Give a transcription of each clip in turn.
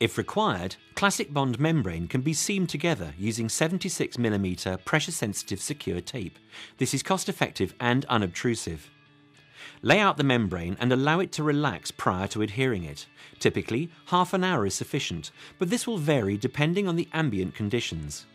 If required, ClassicBond membrane can be seamed together using 76mm pressure sensitive secure tape. This is cost effective and unobtrusive. Lay out the membrane and allow it to relax prior to adhering it. Typically, half an hour is sufficient, but this will vary depending on the ambient conditions.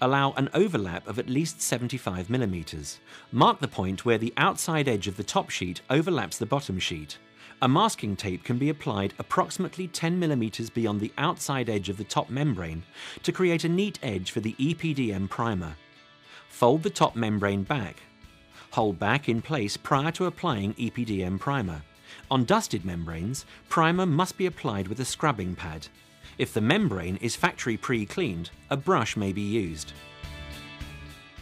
Allow an overlap of at least 75mm. Mark the point where the outside edge of the top sheet overlaps the bottom sheet. A masking tape can be applied approximately 10mm beyond the outside edge of the top membrane to create a neat edge for the EPDM primer. Fold the top membrane back. Hold back in place prior to applying EPDM primer. On dusted membranes, primer must be applied with a scrubbing pad. If the membrane is factory pre-cleaned, a brush may be used.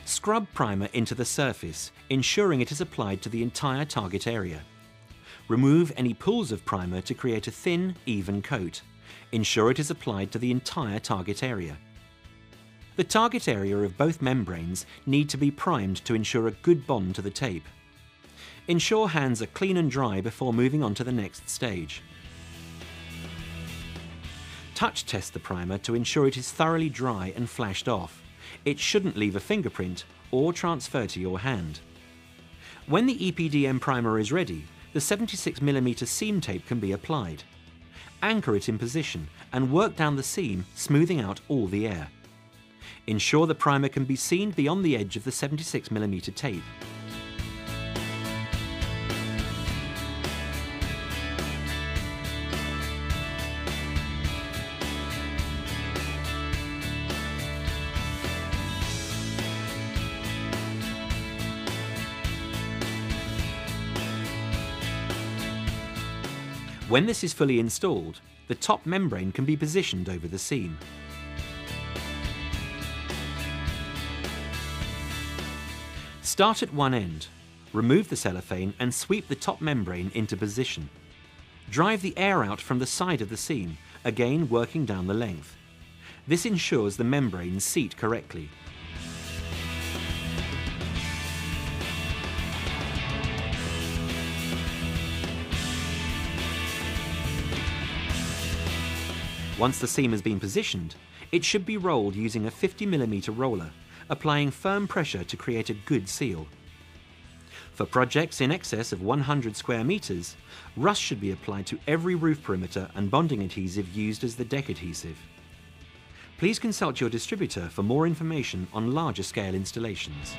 Scrub primer into the surface, ensuring it is applied to the entire target area. Remove any pools of primer to create a thin, even coat. Ensure it is applied to the entire target area. The target area of both membranes need to be primed to ensure a good bond to the tape. Ensure hands are clean and dry before moving on to the next stage. Touch test the primer to ensure it is thoroughly dry and flashed off. It shouldn't leave a fingerprint or transfer to your hand. When the EPDM primer is ready, the 76mm seam tape can be applied. Anchor it in position and work down the seam, smoothing out all the air. Ensure the primer can be seen beyond the edge of the 76mm tape. When this is fully installed, the top membrane can be positioned over the seam. Start at one end, remove the cellophane and sweep the top membrane into position. Drive the air out from the side of the seam, again working down the length. This ensures the membranes seat correctly. Once the seam has been positioned, it should be rolled using a 50mm roller, applying firm pressure to create a good seal. For projects in excess of 100 square metres, RUSS should be applied to every roof perimeter and bonding adhesive used as the deck adhesive. Please consult your distributor for more information on larger scale installations.